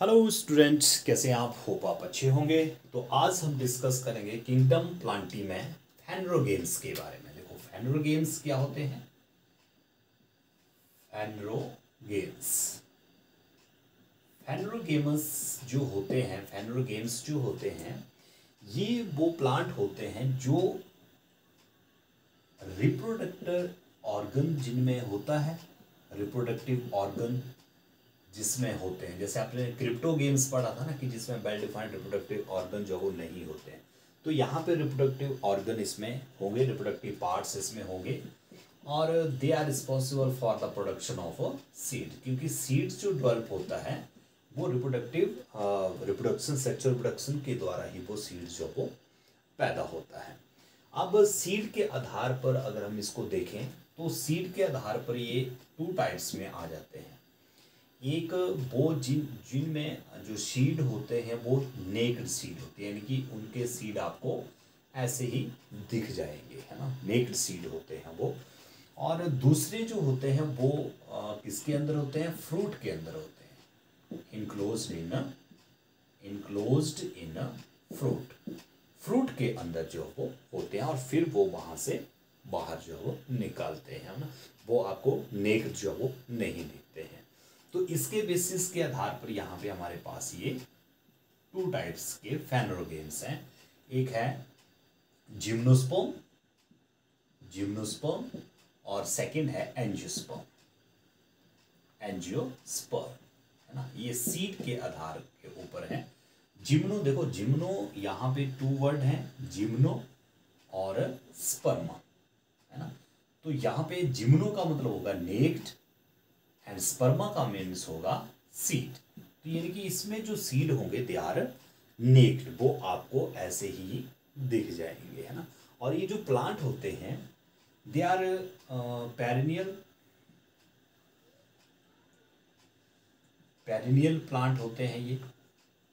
Hello students कैसे हैं आप? होप आप अच्छे होंगे। तो आज हम डिस्कस करेंगे किंगडम प्लांटी में फैनरो गेम्स के बारे में। देखो फैनरो गेम्स क्या होते हैं? फैनरो गेम्स फैनरो गेम्स जो होते हैं फैनरो गेम्स जो होते हैं, ये वो प्लांट होते हैं जो रिप्रोडक्टर ऑर्गन जिनमें होता है रिप्रोडक्टिव ऑर्गन जिसमें होते हैं। जैसे आपने क्रिप्टो गेम्स पढ़ा था ना कि जिसमें वेल डिफाइंड रिप्रोडक्टिव ऑर्गन जो वो नहीं होते हैं। तो यहाँ पे रिप्रोडक्टिव ऑर्गन इसमें होंगे रिप्रोडक्टिव पार्ट्स इसमें होंगे और they are responsible for the production of a seed क्योंकि सीड्स जो डेवलप होता है, वो रिप्रोडक्टिव रिप्रोडक्शन सेक्चुअल प्रोडक्शन के द्वारा ही वो सीड्स जो वो पैदा होता है। अब सीड के आधार पर अगर हम इसको देखें तो सीड के आधार पर ये टू टाइप्स में आ जाते हैं। एक वो जिन जिनमें जो सीड होते हैं वो नेक्ड सीड होते हैं यानी कि उनके सीड आपको ऐसे ही दिख जाएँगे है ना? नेक्ड सीड होते हैं वो। और दूसरे जो होते हैं वो आ, किसके अंदर होते हैं? फ्रूट के अंदर होते हैं। Enclose in enclose in fruit fruit के अंदर जो वो होते हैं और फिर वो वहाँ से बाहर जो वो निकालते हैं ना? वो आपको नेक्ड जो वो नहीं दिखते हैं। तो इसके बेसिस के आधार पर यहाँ पे हमारे पास ये टू टाइप्स के फैनरो गेम्स हैं। एक है जिम्नोस्पोम जिम्नोस्पोम और सेकंड है एंजियोस्पोम एंजियोस्पर्म है ना? ये सीड के आधार के ऊपर है। जिम्नो देखो जिम्नो यहाँ पे टू वर्ड हैं जिम्नो और स्पर्मा है ना? तो यहाँ पे जिम्नो का मतलब होगा नेक्ड एंड स्पर्मा का मीन्स होगा सीड तो यानी कि इसमें जो सीड होंगे दे आर नेक्ड वो आपको ऐसे ही दिख जाएँगे, है ना? और ये जो प्लांट होते हैं they are perennial perennial plant होते हैं ये।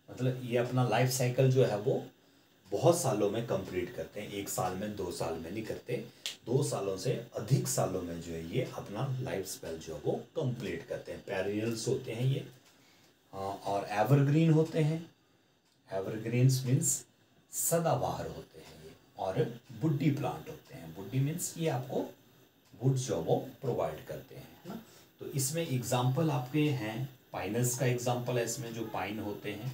मतलब ये अपना लाइफ साइकिल जो है वो बहुत सालों में कंप्लीट करते हैं। एक साल में, दो साल में नहीं करते। दो सालों से अधिक सालों में जो है ये अपना लाइफ स्पेल जो है वो कंप्लीट करते हैं। पेरियल्स होते हैं ये। और एवरग्रीन होते हैं। एवरग्रीन्स मीन्स सदाबहार होते हैं ये। और बुड्डी प्लांट होते हैं। बुड्डी मीन्स ये आपको वुड जो वो प्रोवाइड करते हैं ना? तो इसमें एग्ज़ाम्पल आपके हैं। पाइनस का एग्ज़ाम्पल है इसमें, जो पाइन होते हैं।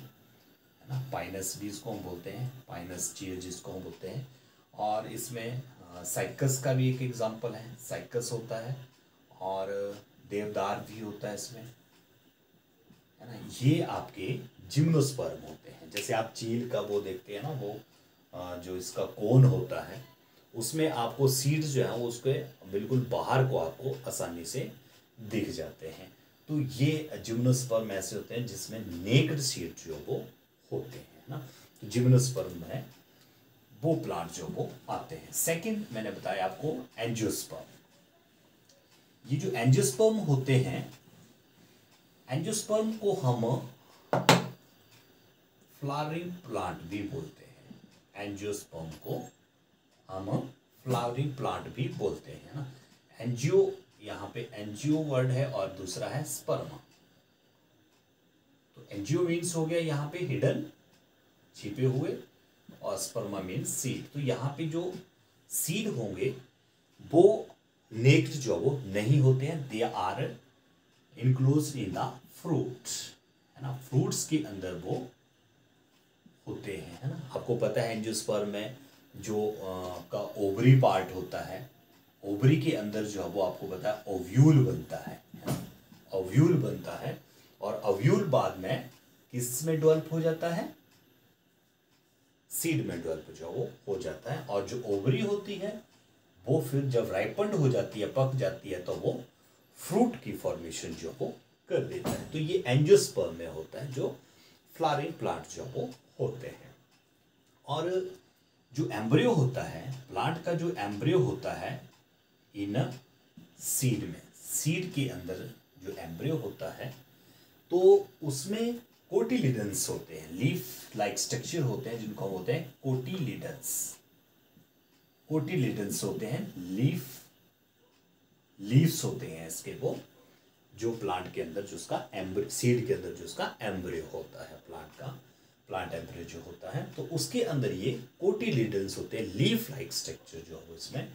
पाइनस भी इसको हम बोलते हैं, पाइनस चीयर जिसको हम बोलते हैं। और इसमें साइकस का भी एक एग्जांपल है, साइकस होता है और देवदार भी होता है इसमें। है ना? ये आपके जिम्नोस्पर्म होते हैं। जैसे आप चील का वो देखते हैं ना, वो जो इसका कोन होता है, उसमें आपको सीड्स जो है, वो उसके बिल्कुल बाहर को आपको आसानी से दिख जाते हैं। तो ये जिम्नोस्पर्म ऐसे होते हैं जिसमें नेक्ड सीड जो वो होते हैं ना। तो जिम्नोस्पर्म है, वो प्लांट जो वो आते हैं। सेकंड मैंने बताया आपको एंजियोस्पर्म ये जो एंजियोस्पर्म होते हैं एंजियोस्पर्म को हम फ्लावरिंग प्लांट भी बोलते हैं। एंजियोस्पर्म को हम फ्लावरिंग प्लांट भी बोलते हैं ना। एंजियो यहाँ पे एनजीओ वर्ड है और दूसरा है स्पर्मा एनजीओ मीन्स हो गया यहाँ पे हिडन छिपे हुए और स्पर्मा मीन्स सीड तो यहाँ पे जो सीड होंगे वो नेक्ड जो वो नहीं होते हैं. They are include in the fruit है ना? फ्रूट्स के अंदर वो होते हैं है ना? आपको पता है एंजियोस्पर्म में जो आ, का ओवरी पार्ट होता है ओवरी के अंदर जो है वो आपको पता है ओव्यूल बनता है ओव्यूल बनता है और अव्यूल बाद में किसमें डेवलप हो जाता है? सीड में डेवलप जो वो हो जाता है और जो ओवरी होती है, वो फिर जब राइपंड हो जाती है, पक जाती है तो वो फ्रूट की फॉर्मेशन जो वो कर देता है। तो ये एंजियोस्पर्म में होता है जो फ्लावरिंग प्लांट जो वो होते हैं। और जो एम्ब्रियो होता है प्लांट का जो एम्ब्रियो होता है, इन सीड में सीड के अंदर जो एम्ब्रियो होता है तो उसमें कोटिलिडन्स होते हैं, लीफ लाइक स्ट्रक्चर होते हैं, जिनको होते हैं कोटिलिडन्स। कोटिलिडन्स होते हैं, लीफ, लीव्स होते हैं इसके वो, जो प्लांट के अंदर जो उसका एम्ब्र सीड के अंदर जो उसका एम्ब्रियो होता है प्लांट का प्लांट एम्ब्रियो जो होता है। तो उसके अंदर ये कोटिलीडन्स होते हैं, लीफ लाइक स्ट्रक्चर जो है इसमें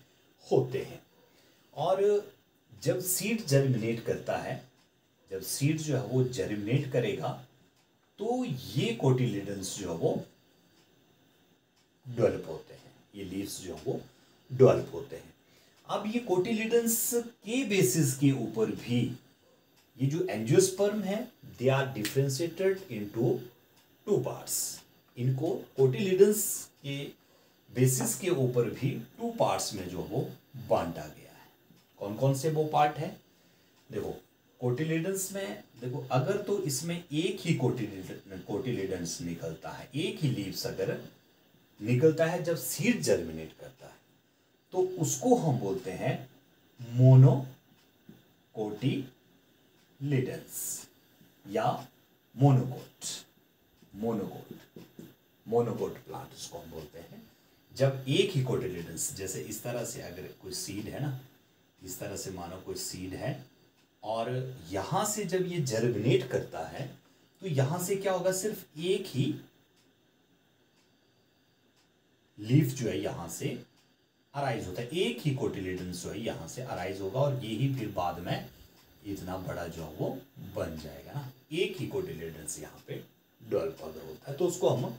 होते हैं। और जब सीड जर्मिनेट करता है जब सीड जो है वो जर्मिनेट करेगा तो ये कोटिलीडन्स जो है वो डेवलप होते हैं। ये लीव्स जो है वो डेवलप होते हैं। अब ये कोटिलिडन्स के बेसिस के ऊपर भी ये जो एंजियोस्पर्म है they are differentiated into two parts इनको कोटिलिडन्स के बेसिस के ऊपर भी टू पार्ट्स में जो वो बांटा गया है। कौन कौन से वो पार्ट है? देखो कोटिलिडन्स में, देखो, अगर तो इसमें एक ही कोटिलिडन्स निकलता है, एक ही लीव्स अगर निकलता है, जब सीड जर्मिनेट करता है तो उसको हम बोलते हैं मोनोकोटिलिडन्स या मोनोकोट मोनोकोट मोनोकोट प्लांट उसको हम बोलते हैं। जब एक ही कोटिलिडन्स जैसे इस तरह से अगर कोई सीड है ना, इस तरह से मानो कोई सीड है और यहाँ से जब ये जर्मिनेट करता है तो यहाँ से क्या होगा? सिर्फ़ एक ही लीफ जो है यहाँ से अराइज होता है। एक ही कोटिलेडन्स जो है यहाँ से अराइज होगा और ये ही फिर बाद में इतना बड़ा जो है वो बन जाएगा ना। एक ही कोटिलेडन्स यहाँ पे डेवलप अगर होता है। तो उसको हम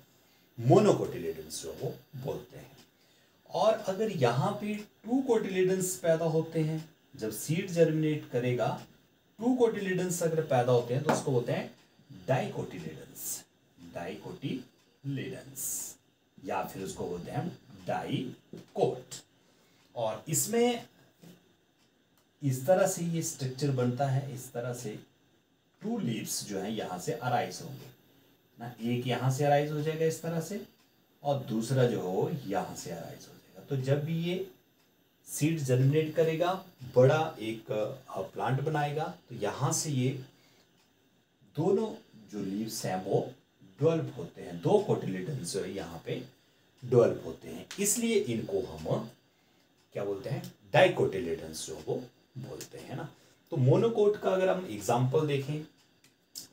मोनोकोटिलेडन्स जो वो बोलते हैं। और अगर यहाँ पे टू कोटिलेडन्स पैदा होते हैं जब सीड जर्मिनेट करेगा टू कोटिलेडन्स अगर पैदा होते हैं तो उसको बोलते हैं डाइकोटिलेडन्स डाइकोटिलेडन्स या फिर उसको बोलते हैं डाइकोट और इसमें इस तरह से ये स्ट्रक्चर बनता है, इस तरह से टू लीव्स जो है यहाँ से अराइज होंगे। ना, एक यहाँ से अराइज हो जाएगा इस तरह से, और दूसरा जो हो, यहाँ से अराइज हो जाएगा। तो जब भी ये सीड जर्मिनेट करेगा, बड़ा एक प्लांट बनाएगा। तो यहाँ से ये दोनों जो लीव्स हैं वो डेवलप होते हैं। दो कोटिलेटन्स जो है यहाँ पे डेवलप होते हैं। इसलिए इनको हम क्या बोलते हैं? डाइकोटिलेटन्स जो वो बोलते हैं ना? तो मोनोकोट का अगर हम एग्ज़ाम्पल देखें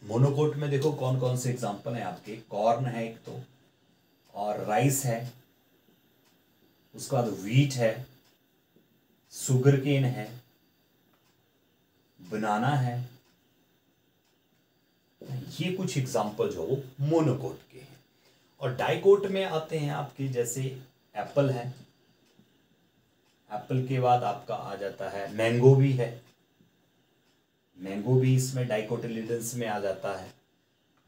मोनोकोट में देखो कौन कौन से एग्ज़ाम्पल हैं आपके। कॉर्न है एक तो और राइस है, उसके बाद वीट है सुगर केन है, बनाना है। ये कुछ एग्ज़ाम्पल जो वो मोनोकोट के हैं। और डाइकोट में आते हैं आपके, जैसे एप्पल है। एप्पल के बाद आपका आ जाता है, मैंगो भी है। मैंगो भी इसमें डाइकोटिलिडन्स में आ जाता है।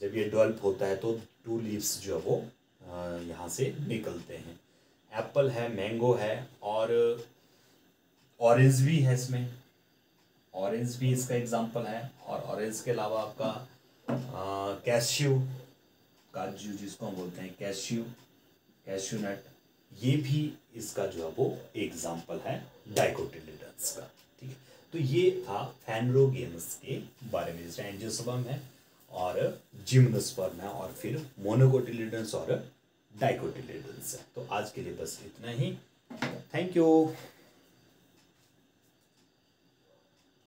जब ये डेवलप होता है तो टू लीव्स जो है वो यहाँ से निकलते हैं। एप्पल है, मैंगो है, और ऑरेंज भी है इसमें। ऑरेंज भी इसका एग्जांपल है और ऑरेंज के अलावा आपका कैश्यू काजू जिसको हम बोलते हैं कैश्यू कैश्यू नट ये भी इसका जो है वो एग्ज़ाम्पल है डाइकोटिलिडन्स का, ठीक है? तो ये था फैनरोगेमस के बारे में जैसे एंजियोस्पर्म है और जिम्नोस्पर्म है और फिर मोनोकोटिलिडन्स और डाइकोटिलिडन्स है। तो आज के लिए बस इतना ही। Thank you